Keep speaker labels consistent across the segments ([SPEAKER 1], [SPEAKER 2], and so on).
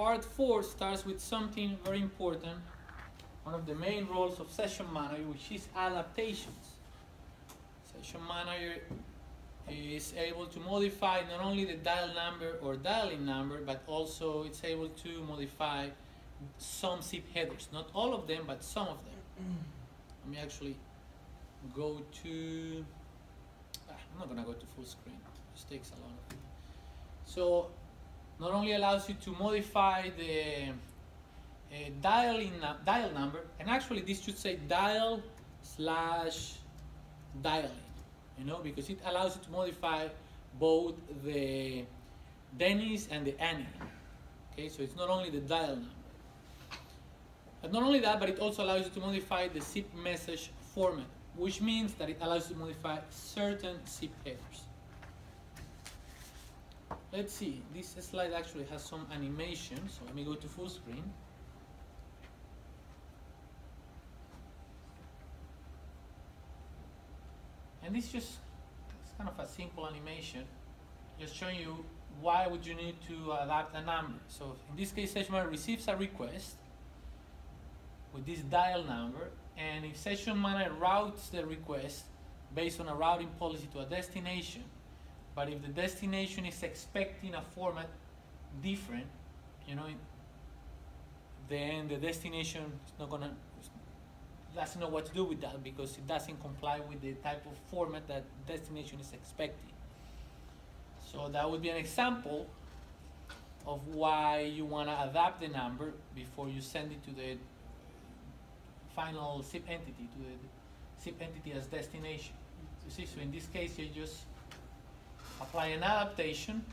[SPEAKER 1] part four starts with something very important, one of the main roles of session manager, which is adaptations. Session manager is able to modify not only the dial number or dialing number, but also it's able to modify some SIP headers. Not all of them, but some of them. Let me actually go to, ah, I'm not gonna go to full screen, this takes a lot of So, not only allows you to modify the uh, dialing dial number, and actually this should say dial slash dialing you know, because it allows you to modify both the DNIS and the ANI. Okay, so it's not only the dial number. But not only that, but it also allows you to modify the SIP message format, which means that it allows you to modify certain SIP headers. Let's see, this slide actually has some animation, so let me go to full screen. And this just it's kind of a simple animation, just showing you why would you need to adapt a number. So in this case, session manager receives a request with this dial number, and if session manager routes the request based on a routing policy to a destination, but if the destination is expecting a format different, you know, then the destination is not gonna doesn't know what to do with that because it doesn't comply with the type of format that destination is expecting. So that would be an example of why you want to adapt the number before you send it to the final SIP entity, to the SIP entity as destination. You see, so in this case, you just apply an adaptation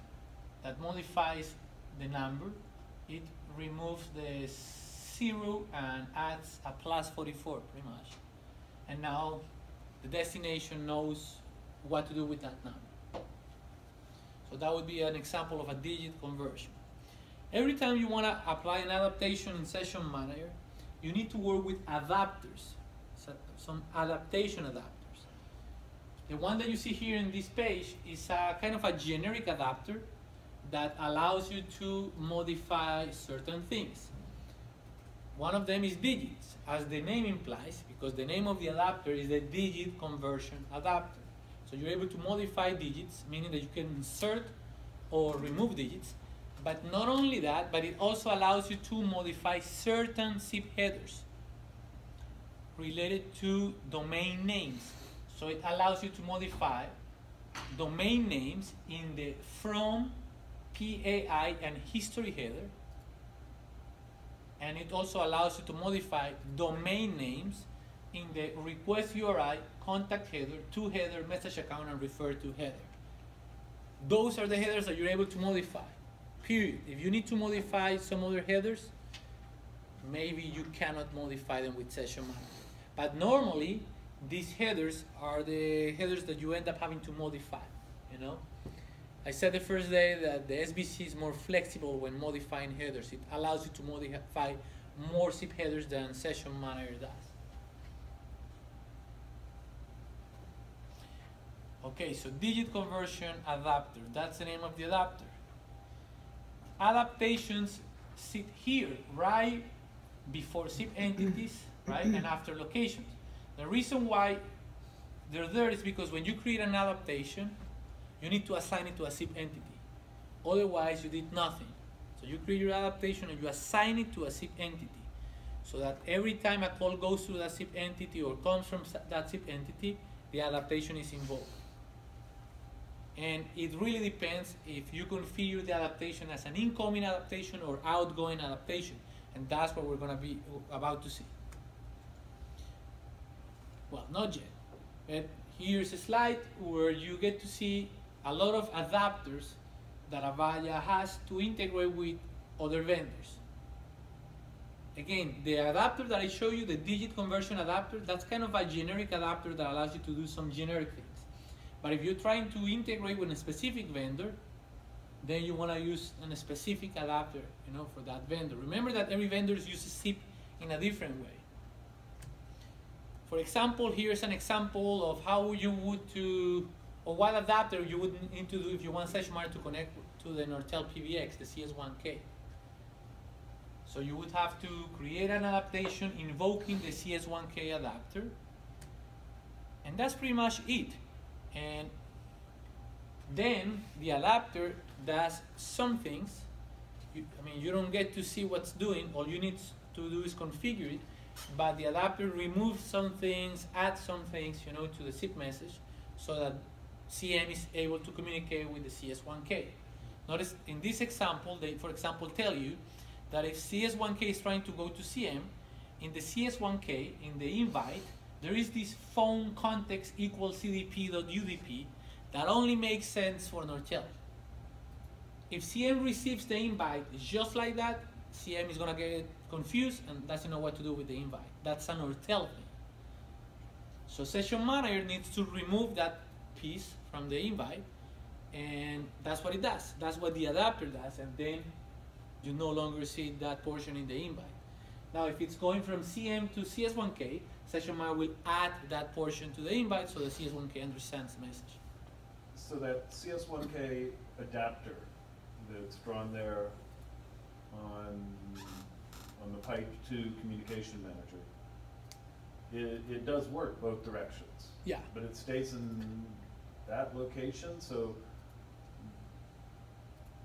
[SPEAKER 1] that modifies the number. It removes the zero and adds a plus 44 pretty much. And now the destination knows what to do with that number. So that would be an example of a digit conversion. Every time you want to apply an adaptation in Session Manager, you need to work with adapters, some adaptation adapters. The one that you see here in this page is a kind of a generic adapter that allows you to modify certain things. One of them is digits, as the name implies, because the name of the adapter is the digit conversion adapter. So you're able to modify digits, meaning that you can insert or remove digits. But not only that, but it also allows you to modify certain SIP headers related to domain names. So it allows you to modify domain names in the from, PAI, and history header and it also allows you to modify domain names in the request URI, contact header, to header, message account, and refer to header. Those are the headers that you're able to modify, period. If you need to modify some other headers, maybe you cannot modify them with session manager. But normally, these headers are the headers that you end up having to modify, you know? I said the first day that the SBC is more flexible when modifying headers. It allows you to modify more SIP headers than Session Manager does. Okay, so digit conversion adapter, that's the name of the adapter. Adaptations sit here, right before SIP entities, right, and after locations. The reason why they're there is because when you create an adaptation, you need to assign it to a SIP entity. Otherwise, you did nothing. So you create your adaptation and you assign it to a SIP entity. So that every time a call goes to that SIP entity or comes from that SIP entity, the adaptation is invoked. And it really depends if you configure the adaptation as an incoming adaptation or outgoing adaptation. And that's what we're going to be about to see. Well, not yet. But here's a slide where you get to see a lot of adapters that Avaya has to integrate with other vendors. Again, the adapter that I show you, the digit conversion adapter, that's kind of a generic adapter that allows you to do some generic things. But if you're trying to integrate with a specific vendor, then you want to use a specific adapter, you know, for that vendor. Remember that every vendor uses SIP in a different way. For example, here's an example of how you would to or what adapter you would need to do if you want Manager to connect to the Nortel PBX, the CS1K. So you would have to create an adaptation invoking the CS1K adapter. And that's pretty much it. And then the adapter does some things. You, I mean, you don't get to see what's doing. All you need to do is configure it. But the adapter removes some things, adds some things, you know, to the SIP message, so that CM is able to communicate with the CS1K. Notice in this example, they, for example, tell you that if CS1K is trying to go to CM, in the CS1K, in the invite, there is this phone context equals cdp.udp that only makes sense for Nortel. If CM receives the invite just like that, CM is gonna get confused and doesn't know what to do with the invite. That's a Nortel thing. So session manager needs to remove that piece from the invite and that's what it does. That's what the adapter does and then you no longer see that portion in the invite. Now if it's going from CM to CS1K, session manager will add that portion to the invite so the CS1K understands the message.
[SPEAKER 2] So that CS1K adapter that's drawn there on, on the pipe to communication manager, it, it does work both directions.
[SPEAKER 1] Yeah.
[SPEAKER 2] But it stays in that location, so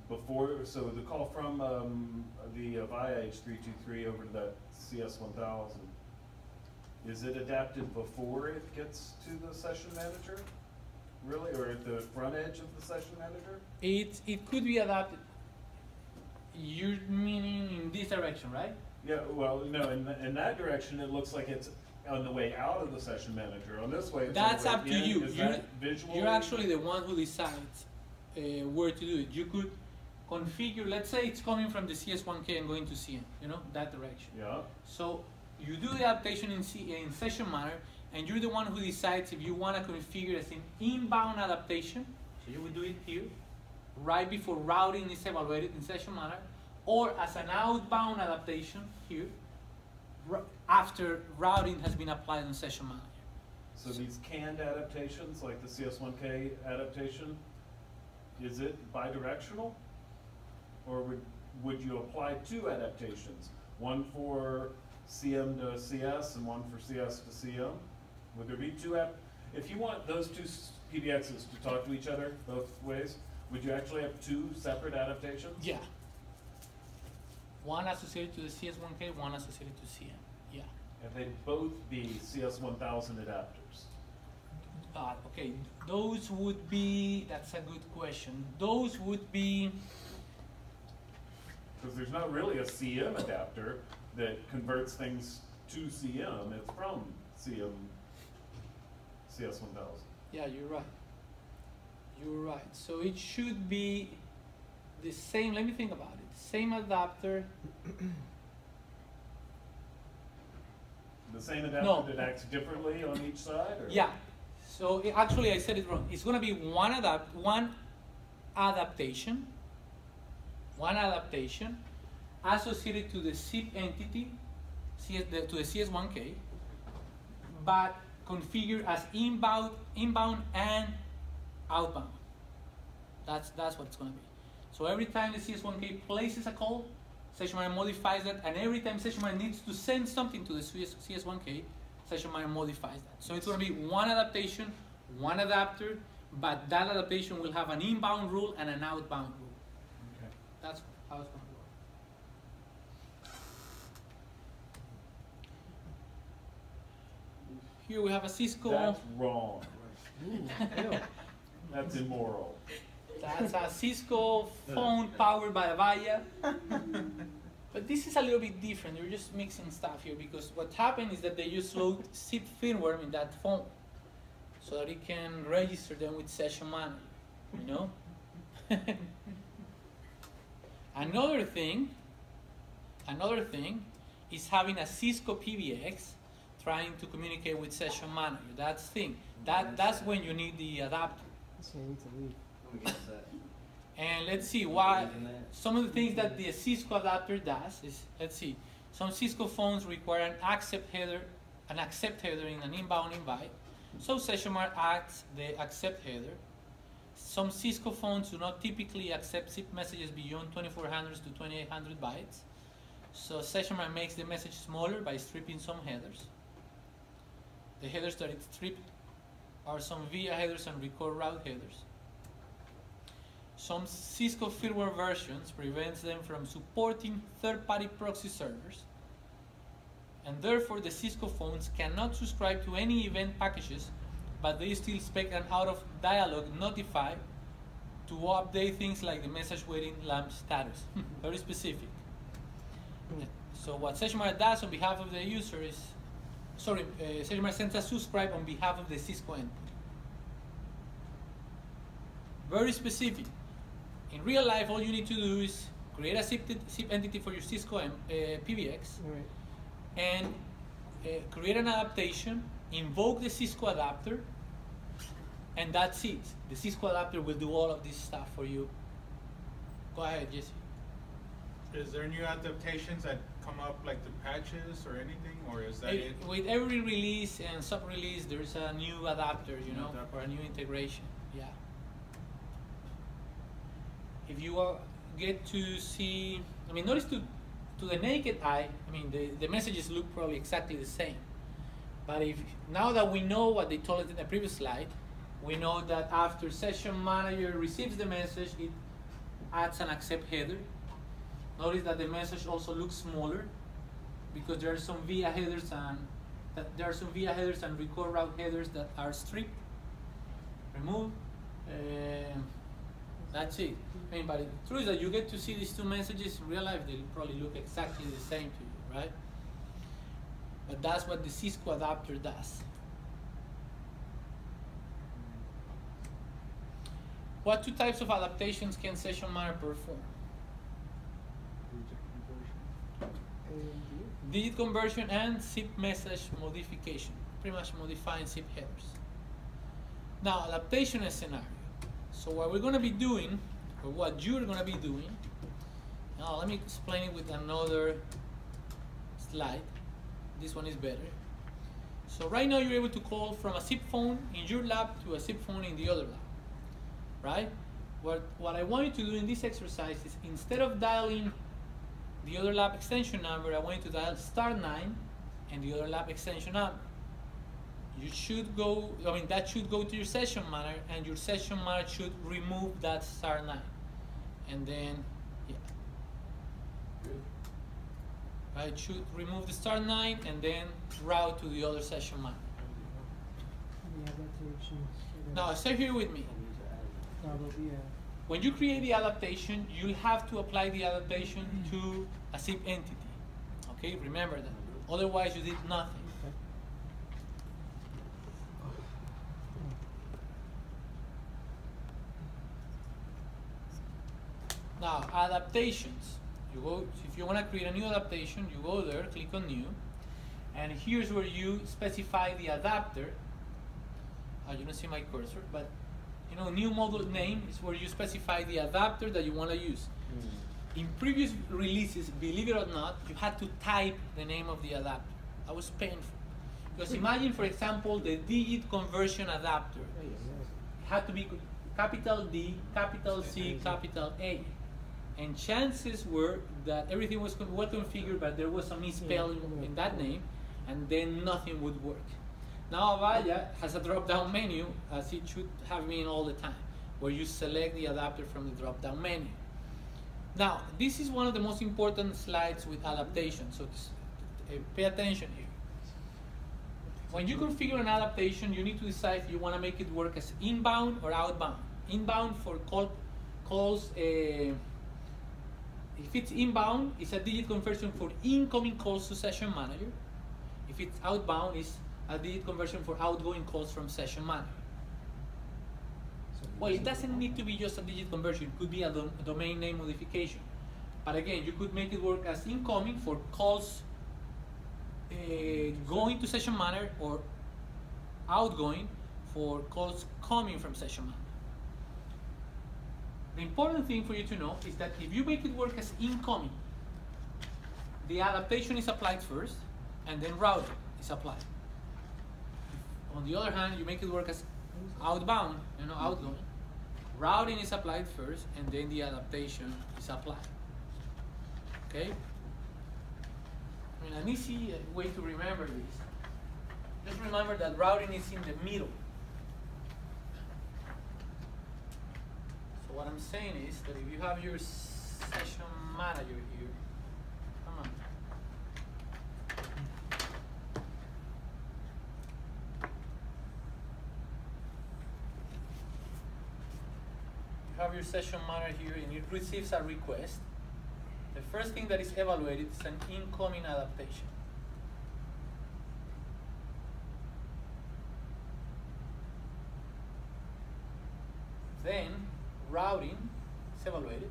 [SPEAKER 2] before, so the call from, um, the VIA H three two three over to that CS one thousand, is it adapted before it gets to the session manager? Really, or at the front edge of the session manager?
[SPEAKER 1] It, it could be adapted. You're meaning in this direction, right?
[SPEAKER 2] Yeah, well, no, in, in that direction, it looks like it's on the way out of the session manager. On this way, it's
[SPEAKER 1] That's up to
[SPEAKER 2] in.
[SPEAKER 1] you.
[SPEAKER 2] Is
[SPEAKER 1] You're-
[SPEAKER 2] visual?
[SPEAKER 1] You're actually the one who decides uh, where to do it. You could configure, let's say it's coming from the CS1K and going to CM, you know, that direction.
[SPEAKER 2] Yeah,
[SPEAKER 1] So you do the adaptation in, C, in session manner, and you're the one who decides if you want to configure as an inbound adaptation. So you would do it here, right before routing is evaluated in session manner, or as an outbound adaptation here, after routing has been applied in session manager.
[SPEAKER 2] so these canned adaptations, like the CS1K adaptation, is it bidirectional? Or would, would you apply two adaptations? One for CM to CS and one for CS to CM? Would there be two app, if you want those two s- PBXs to talk to each other both ways, would you actually have two separate adaptations?
[SPEAKER 1] Yeah. One associated to the CS1K, one associated to CM. Yeah.
[SPEAKER 2] And they'd both be CS one thousand adapters.
[SPEAKER 1] Uh, okay, those would be, that's a good question. Those would be,
[SPEAKER 2] Because there's not really a CM adapter that converts things to CM, it's from CM, CS one thousand.
[SPEAKER 1] yeah, you're right. You're right. So it should be the same, let me think about it. Same adapter.
[SPEAKER 2] The same
[SPEAKER 1] No.
[SPEAKER 2] adapter that acts differently on each side, or?
[SPEAKER 1] Yeah. So it, actually, I said it wrong. It's going to be one adapt, one adaptation, one adaptation associated to the SIP entity, CS, the, to the CS1K, but configured as inbound, inbound and outbound. That's that's what it's going to be. So every time the CS1K places a call, session manager modifies that, and every time session manager needs to send something to the CS, CS1K, session manager modifies that. So it's going to be one adaptation, one adapter, but that adaptation will have an inbound rule and an outbound rule.
[SPEAKER 2] Okay.
[SPEAKER 1] That's how it's going to work. Here we have a Cisco.
[SPEAKER 2] That's wrong. That's immoral.
[SPEAKER 1] That's a Cisco phone powered by Avaya. but this is a little bit different. You're just mixing stuff here because what happened is that they just load SIP firmware in that phone so that it can register them with session manager. You know? another thing, another thing is having a Cisco PBX trying to communicate with session manager. That's thing. That that's when you need the adapter.
[SPEAKER 3] So
[SPEAKER 1] And let's see why some of the things that the Cisco adapter does is let's see. Some Cisco phones require an accept header, an accept header in an inbound invite. So SessionMart adds the accept header. Some Cisco phones do not typically accept SIP messages beyond 2400 to 2800 bytes. So session manager makes the message smaller by stripping some headers. The headers that it stripped are some via headers and record route headers. Some Cisco firmware versions prevents them from supporting third-party proxy servers, and therefore the Cisco phones cannot subscribe to any event packages, but they still expect an out-of-dialog notify to update things like the message waiting lamp status. Very specific. So what Session does on behalf of the user is, sorry, uh, sends a subscribe on behalf of the Cisco endpoint. Very specific. In real life, all you need to do is create a SIP, zip entity for your Cisco M, uh, PBX
[SPEAKER 3] Right.
[SPEAKER 1] and uh, create an adaptation, invoke the Cisco adapter, and that's it. The Cisco adapter will do all of this stuff for you. Go ahead, Jesse.
[SPEAKER 4] Is there new adaptations that come up like the patches or anything, or is that
[SPEAKER 1] Eh,
[SPEAKER 4] it?
[SPEAKER 1] With every release and sub-release, there's a new adapter, you
[SPEAKER 4] New
[SPEAKER 1] know,
[SPEAKER 4] adapter.
[SPEAKER 1] or a new integration. Yeah. If you uh, get to see, I mean, notice to to the naked eye, I mean, the, the messages look probably exactly the same. But if now that we know what they told us in the previous slide, we know that after session manager receives the message, it adds an accept header. Notice that the message also looks smaller because there are some via headers and that there are some via headers and record route headers that are stripped, removed. Um, that's it. I mean, but the truth is that you get to see these two messages in real life, they'll probably look exactly the same to you, right? But that's what the Cisco adapter does. What two types of adaptations can Session Manager perform? Digit conversion and SIP message modification, pretty much modifying SIP headers. Now, adaptation scenario. So what we're going to be doing, or what you're going to be doing, now let me explain it with another slide. This one is better. So right now you're able to call from a SIP phone in your lab to a SIP phone in the other lab, right? What, what I want you to do in this exercise is instead of dialing the other lab extension number, I want you to dial star 9 and the other lab extension number. You should go, I mean, that should go to your session manager, and your session manager should remove that star 9. And then, yeah. Right, should remove the star 9 and then route to the other session manager. Now, stay here with me. When you create the adaptation, you'll have to apply the adaptation to a SIP entity. Okay, remember that. Otherwise, you did nothing.
[SPEAKER 3] Okay.
[SPEAKER 1] Now, adaptations. You go if you want to create a new adaptation, you go there, click on new, and here's where you specify the adapter. Uh, you don't see my cursor, but you know, new model name is where you specify the adapter that you want to use. In previous releases, believe it or not, you had to type the name of the adapter. That was painful. Because imagine, for example, the digit conversion adapter.
[SPEAKER 3] Oh,
[SPEAKER 1] It had to be capital D, capital C, capital A. And chances were that everything was well configured, but there was a misspelling
[SPEAKER 3] Yeah.
[SPEAKER 1] in that name, and then nothing would work. Now Avaya has a drop-down menu, as it should have been all the time, where you select the adapter from the drop-down menu. Now, this is one of the most important slides with adaptation, so uh, pay attention here. When you configure an adaptation, you need to decide if you want to make it work as inbound or outbound. Inbound for call, calls, uh, if it's inbound, it's a digit conversion for incoming calls to session manager. If it's outbound, it's a digit conversion for outgoing calls from session manager. Well, it doesn't need to be just a digit conversion. It could be a, dom- a domain name modification. But again, you could make it work as incoming for calls uh, going to session manager or outgoing for calls coming from session manager. The important thing for you to know is that if you make it work as incoming, the adaptation is applied first, and then routing is applied. On the other hand, you make it work as outbound, you know, outgoing, routing is applied first, and then the adaptation is applied. Okay? I mean, an easy way to remember this. Just remember that routing is in the middle. What I'm saying is that if you have your session manager here, come on. You have your session manager here and it receives a request. The first thing that is evaluated is an incoming adaptation. Then routing is evaluated.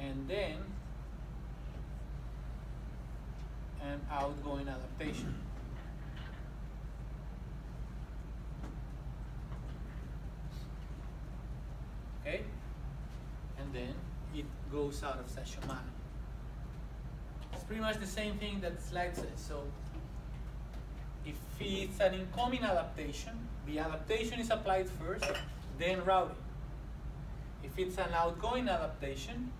[SPEAKER 1] And then an outgoing adaptation. Okay? And then it goes out of session manager. It's pretty much the same thing that slide says. So if it's an incoming adaptation, the adaptation is applied first, then routing. If it's an outgoing adaptation,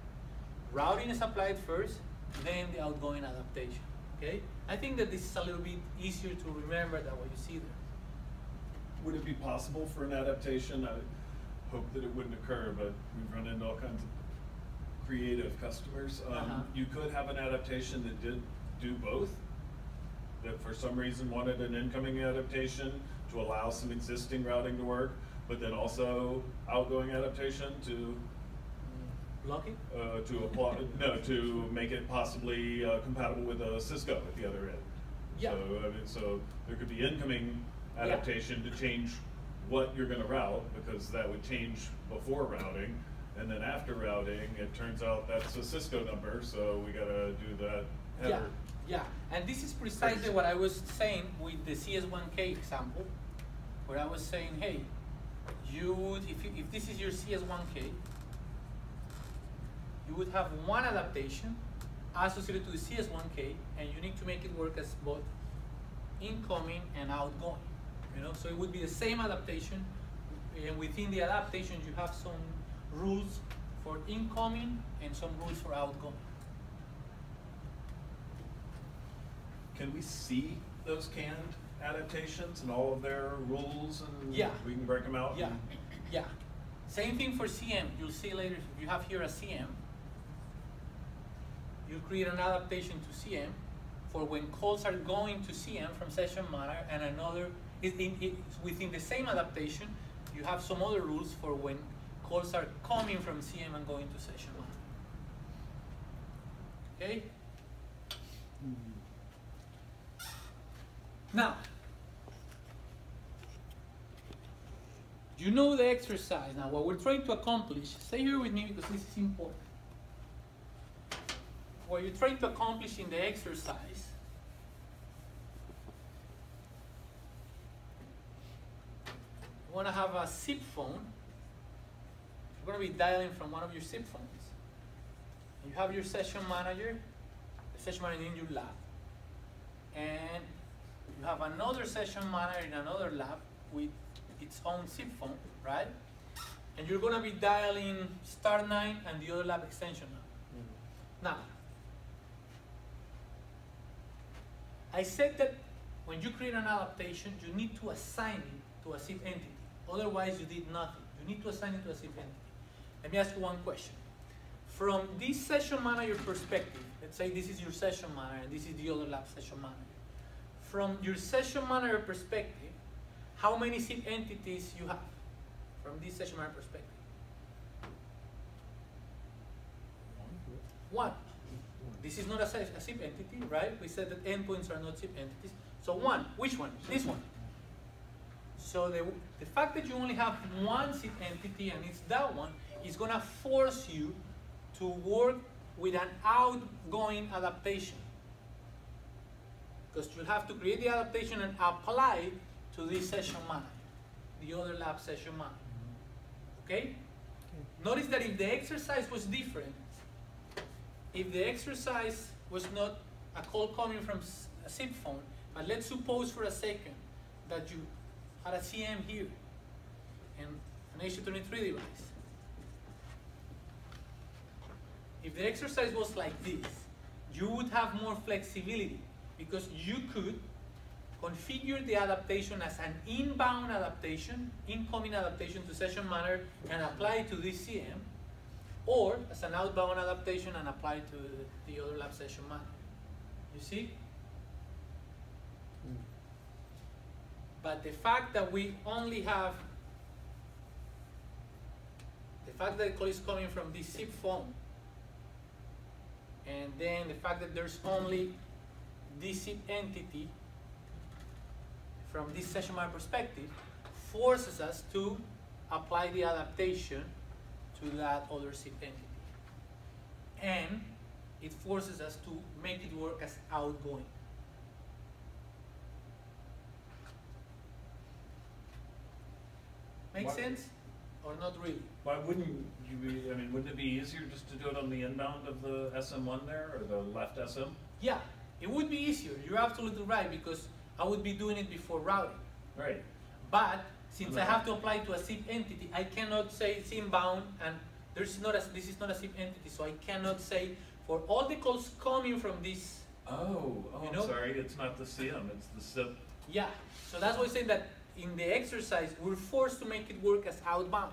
[SPEAKER 1] routing is applied first, then the outgoing adaptation. Okay? I think that this is a little bit easier to remember than what you see there.
[SPEAKER 2] Would it be possible for an adaptation? I hope that it wouldn't occur, but we've run into all kinds of creative customers. Um,
[SPEAKER 1] Uh-huh.
[SPEAKER 2] You could have an adaptation that did do both. That for some reason wanted an incoming adaptation to allow some existing routing to work, but then also outgoing adaptation to
[SPEAKER 1] Blocking?
[SPEAKER 2] uh, to apply, no, to make it possibly uh, compatible with a Cisco at the other end.
[SPEAKER 1] Yeah.
[SPEAKER 2] So, I mean, so there could be incoming
[SPEAKER 1] Yeah.
[SPEAKER 2] adaptation to change what you're gonna route, because that would change before routing. And then after routing, it turns out that's a Cisco number, so we gotta do that
[SPEAKER 1] Yeah,
[SPEAKER 2] header.
[SPEAKER 1] yeah, and this is precisely what I was saying with the CS1K example, where I was saying, hey, you would, if, you, if this is your CS1K, you would have one adaptation associated to the CS1K, and you need to make it work as both incoming and outgoing. You know, so it would be the same adaptation, and within the adaptation, you have some rules for incoming and some rules for outgoing.
[SPEAKER 2] Can we see those canned adaptations and all of their rules and
[SPEAKER 1] Yeah.
[SPEAKER 2] we can break them out?
[SPEAKER 1] Yeah, yeah. Same thing for CM. You'll see later, if you have here a CM, you create an adaptation to CM for when calls are going to CM from session manager and another, is in, it's within the same adaptation, you have some other rules for when calls are coming from CM and going to session one. Okay? Hmm. Now, you know the exercise. Now, what we're trying to accomplish, stay here with me because this is important. What you're trying to accomplish in the exercise you want to have a SIP phone. You're going to be dialing from one of your SIP phones. You have your session manager, the session manager in your lab, and you have another session manager in another lab with its own SIP phone, right? And you're gonna be dialing star nine and the other lab extension now. Mm-hmm. Now, I said that when you create an adaptation, you need to assign it to a SIP entity. Otherwise, you did nothing. You need to assign it to a SIP entity. Let me ask you one question. From this session manager perspective, let's say this is your session manager and this is the other lab session manager. From your session manager perspective, how many SIP entities you have from this session manager perspective? One. This is not a, SIP entity, right? We said that endpoints are not SIP entities. So one, which one? This one. So the, the fact that you only have one SIP entity and it's that one is gonna force you to work with an outgoing adaptation. Because you'll have to create the adaptation and apply it to this session manager, the other lab session manager. Okay?
[SPEAKER 3] Okay.
[SPEAKER 1] Notice that if the exercise was different, if the exercise was not a call coming from a SIP phone, but let's suppose for a second that you had a CM here and an H.323 device. If the exercise was like this, you would have more flexibility because you could configure the adaptation as an inbound adaptation, incoming adaptation to session manner and apply it to this CM, or as an outbound adaptation and apply it to the other lab session manner. You see? Mm. But the fact that we only have, the fact that the call is coming from this SIP phone, and then the fact that there's only this entity from this session manager perspective forces us to apply the adaptation to that other SIP entity. And it forces us to make it work as outgoing. Make
[SPEAKER 2] What-
[SPEAKER 1] sense? Or not really?
[SPEAKER 2] Why wouldn't you be, I mean, wouldn't it be easier just to do it on the inbound of the SM1 there, or the left SM?
[SPEAKER 1] Yeah, it would be easier. You're absolutely right because I would be doing it before routing.
[SPEAKER 2] Right.
[SPEAKER 1] But since I have to apply to a SIP entity, I cannot say it's inbound and there's not a, this is not a SIP entity, so I cannot say for all the calls coming from this,
[SPEAKER 2] Oh, oh,
[SPEAKER 1] You
[SPEAKER 2] I'm
[SPEAKER 1] know?
[SPEAKER 2] sorry, it's not the CM, it's the SIP.
[SPEAKER 1] yeah. So that's why I say that in the exercise, we're forced to make it work as outbound.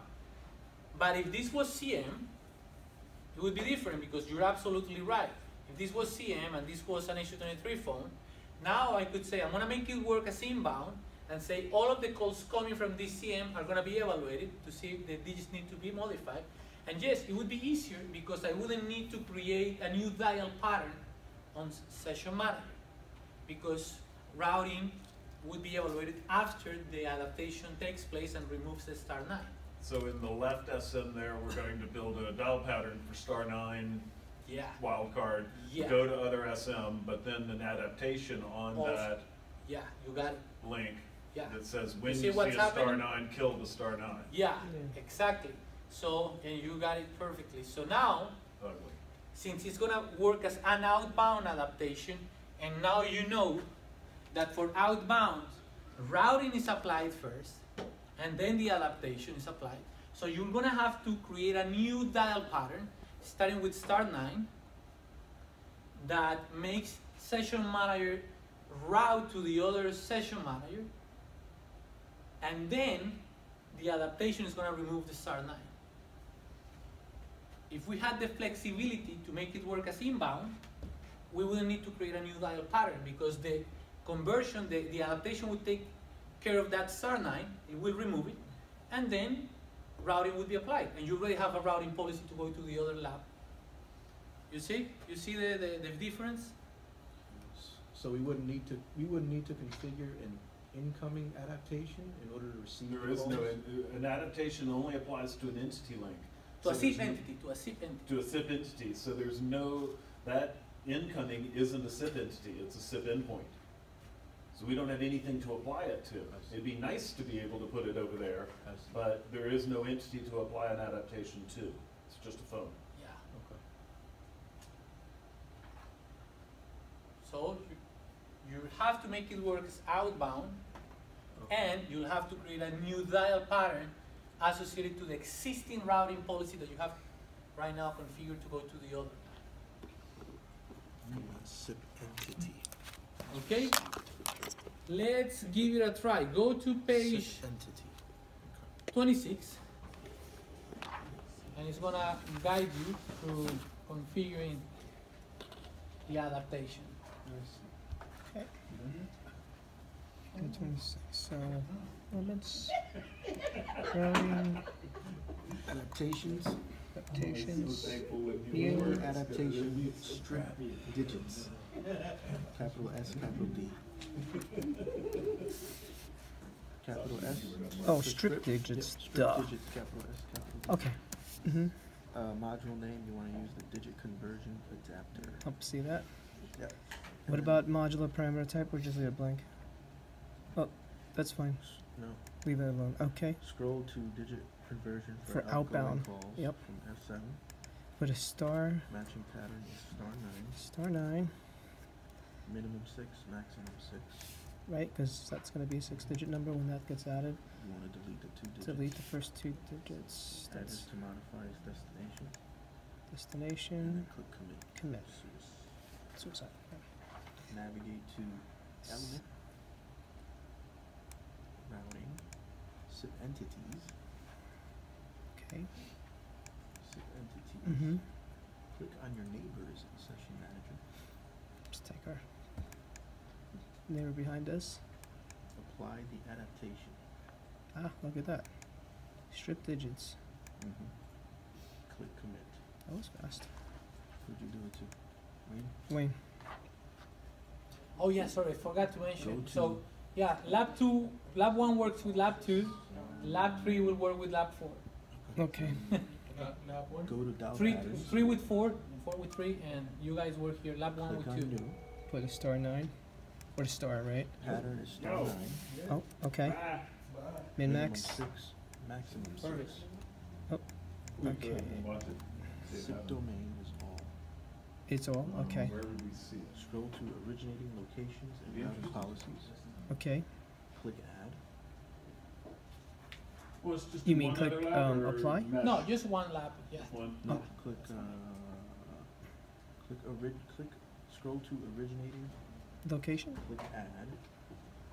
[SPEAKER 1] But if this was CM, it would be different because you're absolutely right. If this was CM and this was an H23 phone, now I could say I'm gonna make it work as inbound and say all of the calls coming from this CM are gonna be evaluated to see if the digits need to be modified. And yes, it would be easier because I wouldn't need to create a new dial pattern on session manager because routing would be evaluated after the adaptation takes place and removes the star nine.
[SPEAKER 2] So in the left SM there, we're going to build a dial pattern for star nine,
[SPEAKER 1] Yeah.
[SPEAKER 2] wildcard,
[SPEAKER 1] Yeah.
[SPEAKER 2] go to other SM, but then an adaptation on
[SPEAKER 1] Also.
[SPEAKER 2] that
[SPEAKER 1] Yeah, you got it.
[SPEAKER 2] link
[SPEAKER 1] Yeah.
[SPEAKER 2] that says, when
[SPEAKER 1] see
[SPEAKER 2] you see
[SPEAKER 1] what's
[SPEAKER 2] a star nine, kill the star nine.
[SPEAKER 1] Yeah,
[SPEAKER 3] Yeah.
[SPEAKER 1] exactly. So, and you got it perfectly. So now,
[SPEAKER 2] Ugly.
[SPEAKER 1] since it's gonna work as an outbound adaptation, and now you know that for outbound, routing is applied first, and then the adaptation is applied. So you're gonna have to create a new dial pattern, starting with star nine, that makes session manager route to the other session manager, and then the adaptation is gonna remove the star nine. If we had the flexibility to make it work as inbound, we wouldn't need to create a new dial pattern because the conversion, the, the adaptation would take care of that star nine, it will remove it, and then routing would be applied. And you already have a routing policy to go to the other lab. You see? You see the, the, the difference?
[SPEAKER 5] So we wouldn't need to, we wouldn't need to configure an incoming adaptation in order to receive
[SPEAKER 2] There
[SPEAKER 5] the
[SPEAKER 2] is no, an adaptation only applies to an entity link.
[SPEAKER 1] To a
[SPEAKER 2] So
[SPEAKER 1] SIP
[SPEAKER 2] there's no-
[SPEAKER 1] entity, to a SIP entity.
[SPEAKER 2] To a SIP entity, so there's no, that incoming isn't a SIP entity, it's a SIP endpoint. So we don't have anything to apply it to. It'd be nice to be able to put it over there, but there is no entity to apply an adaptation to. It's just a phone.
[SPEAKER 1] Yeah.
[SPEAKER 5] Okay.
[SPEAKER 1] So you, you have to make it work as outbound,
[SPEAKER 5] Okay.
[SPEAKER 1] and you'll have to create a new dial pattern associated to the existing routing policy that you have right now configured to go to the other.
[SPEAKER 5] SIP entity.
[SPEAKER 1] Okay? Let's give it a try. Go to page
[SPEAKER 5] SIP entity.
[SPEAKER 1] 26, and it's gonna guide you through configuring the adaptation.
[SPEAKER 3] Okay. Mm-hmm. And twenty-six, so, mm-hmm. limits, routing,
[SPEAKER 5] Adaptations,
[SPEAKER 3] adaptations,
[SPEAKER 5] new
[SPEAKER 3] new,
[SPEAKER 5] adaptation, strip digits. Capital S, capital D. Capital S.
[SPEAKER 3] Oh, strip digits,
[SPEAKER 5] Yep,
[SPEAKER 3] duh.
[SPEAKER 5] digits, capital S, capital D.
[SPEAKER 3] okay. Mm-hmm,
[SPEAKER 5] Uh, module name, you wanna use the digit conversion adapter.
[SPEAKER 3] I'll see that.
[SPEAKER 5] Yep.
[SPEAKER 3] What about modular parameter type, or just leave it blank? Oh, that's fine,
[SPEAKER 5] No,
[SPEAKER 3] leave it alone, okay.
[SPEAKER 5] scroll to digit conversion for
[SPEAKER 3] For outbound,
[SPEAKER 5] calls
[SPEAKER 3] yep.
[SPEAKER 5] from F seven.
[SPEAKER 3] Put a star,
[SPEAKER 5] Matching pattern is star nine,
[SPEAKER 3] star nine,
[SPEAKER 5] minimum six, maximum six.
[SPEAKER 3] right, cause that's gonna be a six-digit number when that gets added.
[SPEAKER 5] You wanna delete the two digits.
[SPEAKER 3] Delete the first two digits, that's,
[SPEAKER 5] to modify its destination. and
[SPEAKER 3] Destination,
[SPEAKER 5] then click commit.
[SPEAKER 3] commit,
[SPEAKER 5] Suicide.
[SPEAKER 3] suicide.
[SPEAKER 5] Navigate to element, routing, SIP entities,
[SPEAKER 3] Okay.
[SPEAKER 5] SIP entities.
[SPEAKER 3] Mm-hmm.
[SPEAKER 5] Click on your neighbors in session manager.
[SPEAKER 3] Let's take our neighbor behind us.
[SPEAKER 5] Apply the adaptation.
[SPEAKER 3] Ah, look at that. Strip digits.
[SPEAKER 5] Mm-hmm. Click commit.
[SPEAKER 3] That was fast.
[SPEAKER 5] Who'd you do it to? Wayne?
[SPEAKER 3] Wayne.
[SPEAKER 1] Oh yeah, sorry, I forgot to mention.
[SPEAKER 5] Go
[SPEAKER 1] So, yeah, lab two, lab one works with lab two, lab three will work with lab four.
[SPEAKER 3] Okay.
[SPEAKER 4] Lab, lab one?
[SPEAKER 5] Go to dial
[SPEAKER 1] Three, three with four, four with three, and you guys work here, lab one
[SPEAKER 5] Click
[SPEAKER 1] with
[SPEAKER 5] on
[SPEAKER 1] two.
[SPEAKER 5] new.
[SPEAKER 3] Put a star nine. Or a star, right?
[SPEAKER 5] Pattern is star
[SPEAKER 2] No.
[SPEAKER 5] nine.
[SPEAKER 3] Oh, okay. Min
[SPEAKER 5] minimum
[SPEAKER 3] max.
[SPEAKER 5] six, maximum
[SPEAKER 1] Perfect.
[SPEAKER 5] six.
[SPEAKER 3] Okay.
[SPEAKER 2] Watch it. See it
[SPEAKER 5] SIP
[SPEAKER 2] happen.
[SPEAKER 5] domain is all.
[SPEAKER 3] It's all. Okay.
[SPEAKER 2] Where would we see it?
[SPEAKER 5] Scroll to originating locations and
[SPEAKER 2] Be
[SPEAKER 5] routing policies.
[SPEAKER 3] Okay.
[SPEAKER 5] Click add.
[SPEAKER 2] Well, it's just
[SPEAKER 3] You mean
[SPEAKER 2] one
[SPEAKER 3] click,
[SPEAKER 2] other lab
[SPEAKER 3] um,
[SPEAKER 2] or
[SPEAKER 3] apply?
[SPEAKER 2] mesh?
[SPEAKER 1] No, just one lab, yeah.
[SPEAKER 2] One?
[SPEAKER 5] No,
[SPEAKER 3] Oh.
[SPEAKER 5] click, uh, click orig, click, scroll to originating,
[SPEAKER 3] Location?
[SPEAKER 5] click add.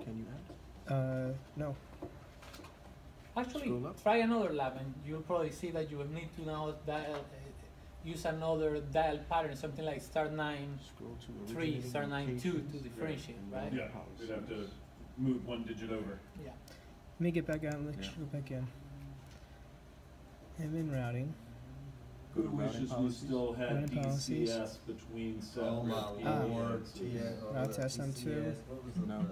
[SPEAKER 5] Can you add?
[SPEAKER 3] Uh, no.
[SPEAKER 1] Actually, try another lab and you'll probably see that you will need to now dial, uh, use another dial pattern, something like star nine.
[SPEAKER 5] Scroll to
[SPEAKER 1] Three,
[SPEAKER 5] originating
[SPEAKER 1] star nine, two to differentiate,
[SPEAKER 5] and
[SPEAKER 1] right?
[SPEAKER 2] Yeah, we'd have to move one digit over.
[SPEAKER 1] Yeah.
[SPEAKER 3] Let me get back out. Let's
[SPEAKER 5] Yeah.
[SPEAKER 3] go back in. I'm in routing.
[SPEAKER 2] Who
[SPEAKER 5] Routing
[SPEAKER 2] wishes we still had
[SPEAKER 3] Routing policies.
[SPEAKER 2] DCS between
[SPEAKER 6] Oh my
[SPEAKER 2] separate
[SPEAKER 3] Ah.
[SPEAKER 6] lord,
[SPEAKER 2] PDFs?
[SPEAKER 6] Or
[SPEAKER 3] Routes
[SPEAKER 6] the
[SPEAKER 3] SM2.
[SPEAKER 6] TCS, what was the-
[SPEAKER 5] No.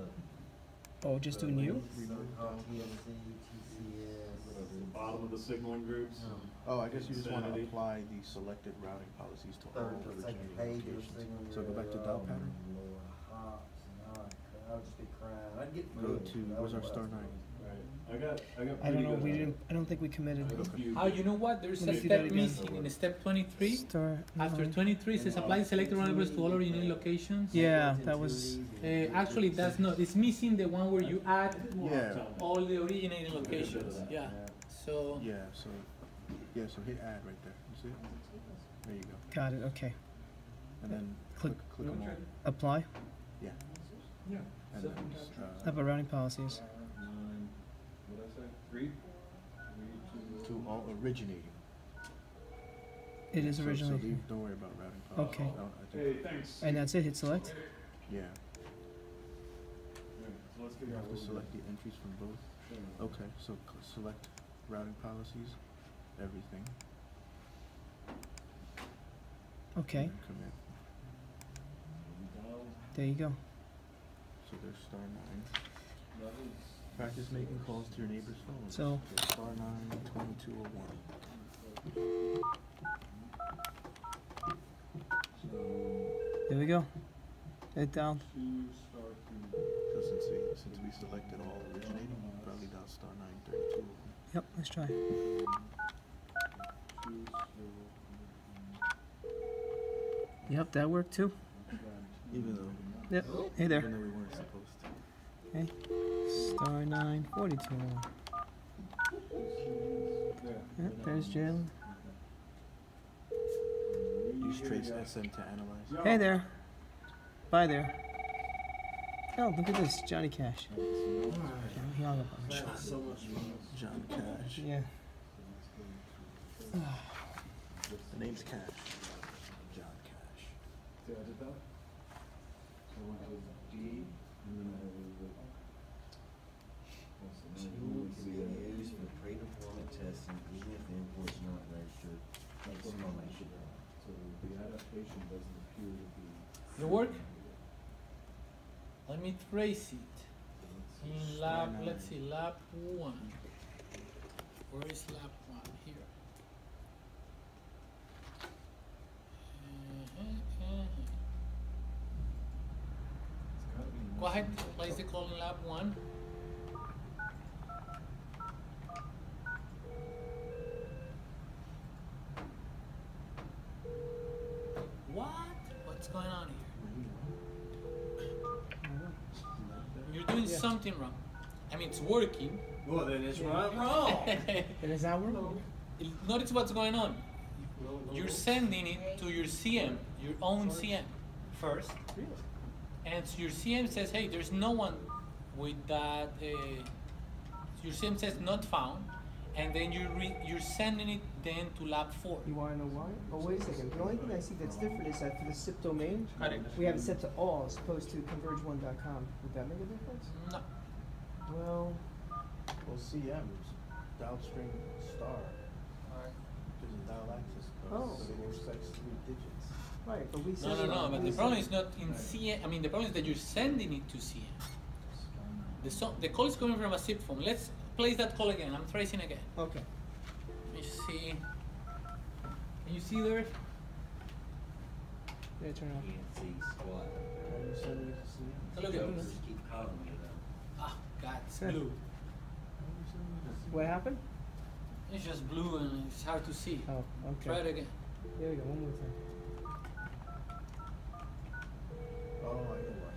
[SPEAKER 3] Oh, just
[SPEAKER 6] the
[SPEAKER 3] do new?
[SPEAKER 6] links, so-called TMZ, TCS.
[SPEAKER 2] At the bottom of the signaling groups?
[SPEAKER 6] Um,
[SPEAKER 5] Oh, I guess you just wanna
[SPEAKER 2] Insanity.
[SPEAKER 5] apply the selected routing policies to all
[SPEAKER 6] Third, the second
[SPEAKER 5] originating
[SPEAKER 6] page of
[SPEAKER 5] locations.
[SPEAKER 6] signal.
[SPEAKER 5] So go back to dial pattern.
[SPEAKER 6] Lord, hops, and all that crap. I would just be crying. I'd get
[SPEAKER 5] Go
[SPEAKER 6] through it,
[SPEAKER 5] to-
[SPEAKER 6] but that
[SPEAKER 5] where's
[SPEAKER 6] was
[SPEAKER 5] our
[SPEAKER 6] what I
[SPEAKER 5] star nine?
[SPEAKER 6] Doing.
[SPEAKER 2] Right, I got, I got
[SPEAKER 3] I don't know.
[SPEAKER 2] good
[SPEAKER 3] We didn't. I don't think we committed.
[SPEAKER 2] have a
[SPEAKER 1] Oh, you know what? There's
[SPEAKER 3] Let
[SPEAKER 1] a
[SPEAKER 3] me see that
[SPEAKER 1] step
[SPEAKER 3] again.
[SPEAKER 1] missing in step twenty-three.
[SPEAKER 3] Star.
[SPEAKER 1] After
[SPEAKER 3] nine.
[SPEAKER 1] twenty-three, it says apply selected runables to all originating locations.
[SPEAKER 3] Yeah, that was-
[SPEAKER 1] Uh, actually, that's not, it's missing the one where you add
[SPEAKER 5] Yeah,
[SPEAKER 1] all the originating locations, yeah. So,
[SPEAKER 5] yeah, so, yeah, so hit add right there, you see it? There you go,
[SPEAKER 3] Got it. Okay.
[SPEAKER 5] and then
[SPEAKER 3] Click-
[SPEAKER 5] click, click them all,
[SPEAKER 3] Apply.
[SPEAKER 2] Yeah. Yeah.
[SPEAKER 5] and then,
[SPEAKER 3] How
[SPEAKER 5] uh,
[SPEAKER 3] about routing policies?
[SPEAKER 2] Three? Three, two,
[SPEAKER 5] to all originating.
[SPEAKER 3] It is
[SPEAKER 5] So- so
[SPEAKER 3] originally.
[SPEAKER 5] leave- Don't worry about routing
[SPEAKER 3] Okay.
[SPEAKER 5] policies. No, I think-
[SPEAKER 2] Hey, thanks.
[SPEAKER 3] And that's it. Hit select.
[SPEAKER 5] Yeah,
[SPEAKER 2] Alright, so let's
[SPEAKER 5] you
[SPEAKER 2] figure out
[SPEAKER 5] have
[SPEAKER 2] what
[SPEAKER 5] to
[SPEAKER 2] we
[SPEAKER 5] select the entries from both. Okay, so cl- select routing policies, everything.
[SPEAKER 3] Okay.
[SPEAKER 5] and Commit,
[SPEAKER 3] There you go.
[SPEAKER 5] so there's star nine. Practice making calls to your neighbor's phones.
[SPEAKER 3] So-
[SPEAKER 5] Star nine, twenty-two oh one.
[SPEAKER 3] There we go. Hit down.
[SPEAKER 2] Two, star three.
[SPEAKER 5] So since we, since we selected all originating, can probably dial star nine thirty-two.
[SPEAKER 3] Oh yep. Let's try. Yep. That worked too.
[SPEAKER 5] Even though,
[SPEAKER 3] Yep. Hey
[SPEAKER 5] even
[SPEAKER 3] there.
[SPEAKER 5] though we weren't supposed to.
[SPEAKER 3] Star nine forty-two.
[SPEAKER 2] There.
[SPEAKER 3] Yep. There's Jalen.
[SPEAKER 5] Use trace SM to analyze.
[SPEAKER 3] Hey there. Bye there. Oh, look at this, Johnny Cash. Yeah, he hung up on me.
[SPEAKER 6] So much fun.
[SPEAKER 5] John Cash.
[SPEAKER 3] Yeah.
[SPEAKER 5] The name's Cash. John Cash.
[SPEAKER 2] See, I did that? So I went to D, and then I was at. what's the name?
[SPEAKER 6] Tool can be
[SPEAKER 2] it.
[SPEAKER 6] used for pre-deployment testing, even if the import's not registered.
[SPEAKER 2] That's what I'm not sure about. So the adaptation doesn't appear to be.
[SPEAKER 1] your work? Let me trace it. In lab, let's see, lab one. Where is lab one? Here. Uh-huh,
[SPEAKER 2] It's gotta be
[SPEAKER 1] Go ahead, place the call in lab one. What? What's going on here? You're doing
[SPEAKER 3] Yeah.
[SPEAKER 1] something wrong. I mean, it's working.
[SPEAKER 6] Well, then it's right wrong.
[SPEAKER 3] It is that work?
[SPEAKER 1] Notice what's going on. you're sending it to your CM, your own CM first,
[SPEAKER 3] Really?
[SPEAKER 1] and your CM says, hey, there's no one with that. Uh, your CM says not found, and then you re- you're sending it then to lab four.
[SPEAKER 3] You wanna know why? Oh, wait a second. The only thing I see that's different is that for the SIP domain, we have it set to all as opposed to converge1.com. Would that make a difference?
[SPEAKER 1] No.
[SPEAKER 3] Well,
[SPEAKER 5] Well, CM's downstream star, Alright. there's a dial access
[SPEAKER 3] Oh.
[SPEAKER 5] so it expects three digits.
[SPEAKER 3] right, but we said.
[SPEAKER 1] No, no, no. But the problem is not in CM. I mean, the problem is that you're sending it to CM. The so- the call is coming from a SIP phone. Let's place that call again. I'm tracing again.
[SPEAKER 3] Okay.
[SPEAKER 1] Let me see. Can you see there?
[SPEAKER 3] Yeah, turn it off.
[SPEAKER 6] Can't see squat.
[SPEAKER 5] How you sending it to CM?
[SPEAKER 1] Look at
[SPEAKER 6] Just
[SPEAKER 1] this.
[SPEAKER 6] keep calling me though.
[SPEAKER 1] Ah, God, it's
[SPEAKER 3] Good.
[SPEAKER 1] blue.
[SPEAKER 5] How you sending it to CM?
[SPEAKER 3] What happened?
[SPEAKER 1] It's just blue and it's hard to see.
[SPEAKER 3] Oh, okay.
[SPEAKER 1] Try it again.
[SPEAKER 3] There we go. One more time.
[SPEAKER 5] Oh, I know why.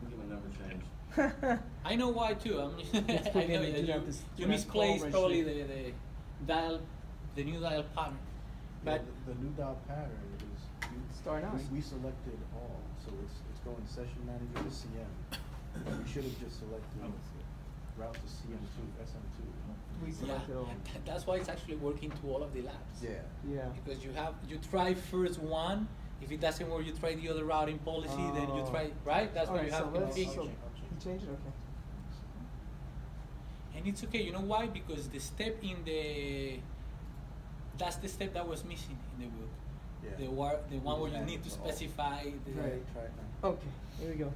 [SPEAKER 6] We'll give a number change.
[SPEAKER 1] I know why too. I mean,
[SPEAKER 3] Let's
[SPEAKER 1] I know
[SPEAKER 3] in
[SPEAKER 1] that
[SPEAKER 3] do
[SPEAKER 1] you,
[SPEAKER 3] not
[SPEAKER 1] you
[SPEAKER 3] do not call
[SPEAKER 1] misplaced probably the, the dial, the new dial pattern.
[SPEAKER 5] Yeah,
[SPEAKER 1] But
[SPEAKER 5] the, the new dial pattern is, we,
[SPEAKER 3] Star nine.
[SPEAKER 5] we, we selected all, so it's, it's going session manager to CM. We should have just selected route to CM two, SM two.
[SPEAKER 3] We
[SPEAKER 1] yeah,
[SPEAKER 3] selected all.
[SPEAKER 1] that's why it's actually working to all of the labs.
[SPEAKER 5] Yeah.
[SPEAKER 3] Yeah.
[SPEAKER 1] Because you have you try first one. If it doesn't work, you try the other routing policy. Then you
[SPEAKER 3] Oh.
[SPEAKER 1] try right. That's what
[SPEAKER 3] Alright,
[SPEAKER 1] you have
[SPEAKER 3] so let's-
[SPEAKER 1] configured.
[SPEAKER 3] so- You changed it? Okay.
[SPEAKER 1] And it's okay, you know why? Because the step in the that's the step that was missing in the book.
[SPEAKER 5] Yeah.
[SPEAKER 1] The war, the one where you need to
[SPEAKER 5] Oh.
[SPEAKER 1] specify the
[SPEAKER 3] Right.
[SPEAKER 5] Try it.
[SPEAKER 3] Okay, here we go.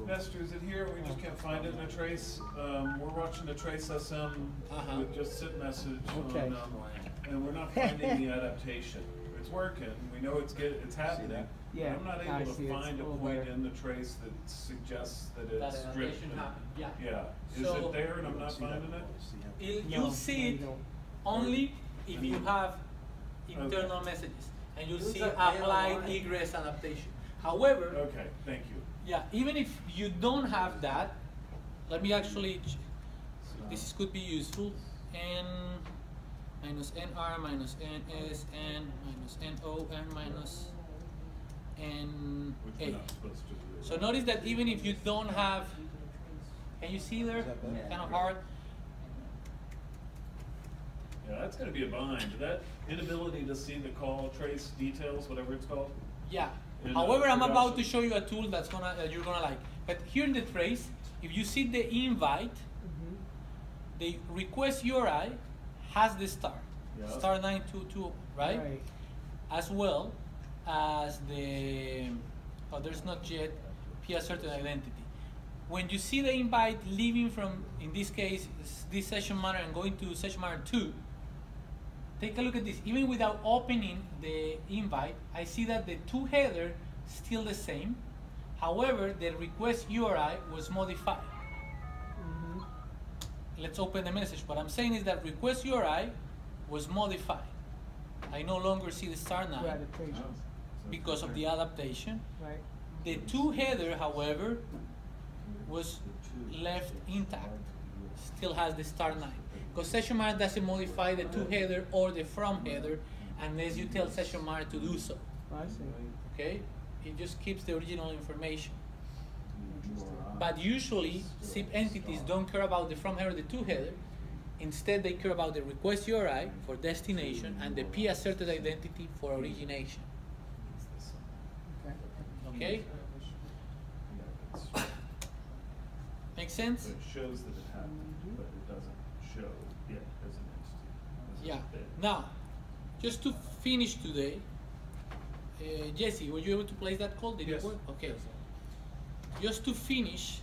[SPEAKER 5] Two, two.
[SPEAKER 2] Master, is it here? We just can't find it in a trace. Um, we're watching the trace SM
[SPEAKER 1] Uh-huh.
[SPEAKER 2] with just sit message
[SPEAKER 3] Okay.
[SPEAKER 2] on, um, and we're not finding the adaptation. It's working. We know it's get, it's happening.
[SPEAKER 5] that?
[SPEAKER 2] but
[SPEAKER 3] Yeah,
[SPEAKER 2] I'm not
[SPEAKER 3] I
[SPEAKER 2] able
[SPEAKER 3] see
[SPEAKER 2] to
[SPEAKER 3] it's
[SPEAKER 2] find a
[SPEAKER 3] a little
[SPEAKER 2] point
[SPEAKER 3] better.
[SPEAKER 2] in the trace that suggests that
[SPEAKER 1] that
[SPEAKER 2] it's
[SPEAKER 1] adaptation
[SPEAKER 2] drifting.
[SPEAKER 1] happened. Yeah.
[SPEAKER 2] Yeah. Is
[SPEAKER 1] So-
[SPEAKER 2] it there and I'm not finding it?
[SPEAKER 5] on CM.
[SPEAKER 1] You-
[SPEAKER 3] No,
[SPEAKER 1] you'll see
[SPEAKER 3] no, you
[SPEAKER 1] it
[SPEAKER 3] don't.
[SPEAKER 1] only if you have internal messages, and you'll
[SPEAKER 6] Who's
[SPEAKER 1] see
[SPEAKER 6] that
[SPEAKER 1] applied
[SPEAKER 6] AOI?
[SPEAKER 1] egress adaptation. However,
[SPEAKER 2] Okay, thank you.
[SPEAKER 1] Yeah, even if you don't have that, let me actually. This could be useful. N minus nr minus ns n minus no n minus n
[SPEAKER 2] Which
[SPEAKER 1] a.
[SPEAKER 2] we're not supposed to do.
[SPEAKER 1] So notice that even if you don't have, can you see there? Kind of hard.
[SPEAKER 2] Yeah, that's gonna be a bind. That inability to see the call trace details, whatever it's called.
[SPEAKER 1] Yeah.
[SPEAKER 2] In, uh,
[SPEAKER 1] However, I'm about to show you a tool that's gonna that you're gonna like. But here in the trace, if you see the invite,
[SPEAKER 3] Mhm.
[SPEAKER 1] the request URI has the star,
[SPEAKER 2] Yeah.
[SPEAKER 1] star nine two two, right? As well as the, oh, there's not yet P asserted identity. When you see the invite leaving from, in this case, this session manager and going to session manager two, take a look at this. Even without opening the invite, I see that the to header still the same. However, the request URI was modified.
[SPEAKER 3] Mhm.
[SPEAKER 1] Let's open the message. What I'm saying is that request URI was modified. I no longer see the star
[SPEAKER 3] now
[SPEAKER 1] because of the adaptation.
[SPEAKER 3] right?
[SPEAKER 1] The to header, however, was left intact. Still has the star nine. Because session manager doesn't modify the to header or the from header unless you tell session manager to do so.
[SPEAKER 3] I see.
[SPEAKER 1] Okay? It just keeps the original information. But usually, SIP entities don't care about the from header, the to header. Instead, they care about the request URI for destination and the P asserted identity for origination.
[SPEAKER 3] Okay.
[SPEAKER 1] Okay? Make sense?
[SPEAKER 2] So it shows that it happened, but it doesn't show it as an entity. as
[SPEAKER 1] Yeah. Now, just to finish today, uh, Jesse, were you able to place that call? Did
[SPEAKER 2] Yes.
[SPEAKER 1] it work? Okay. Just to finish,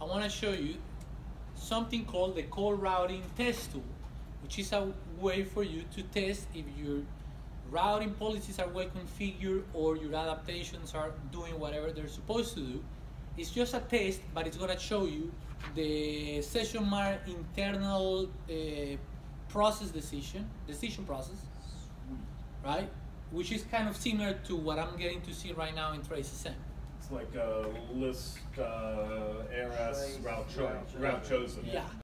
[SPEAKER 1] I want to show you something called the call routing test tool, which is a way for you to test if your routing policies are well configured or your adaptations are doing whatever they're supposed to do. It's just a test, but it's gonna show you the session mar internal uh, process decision, decision process, right? Which is kind of similar to what I'm getting to see right now in TraceSM.
[SPEAKER 2] It's like a list, uh, ARS route cho- route chosen.
[SPEAKER 1] Yeah.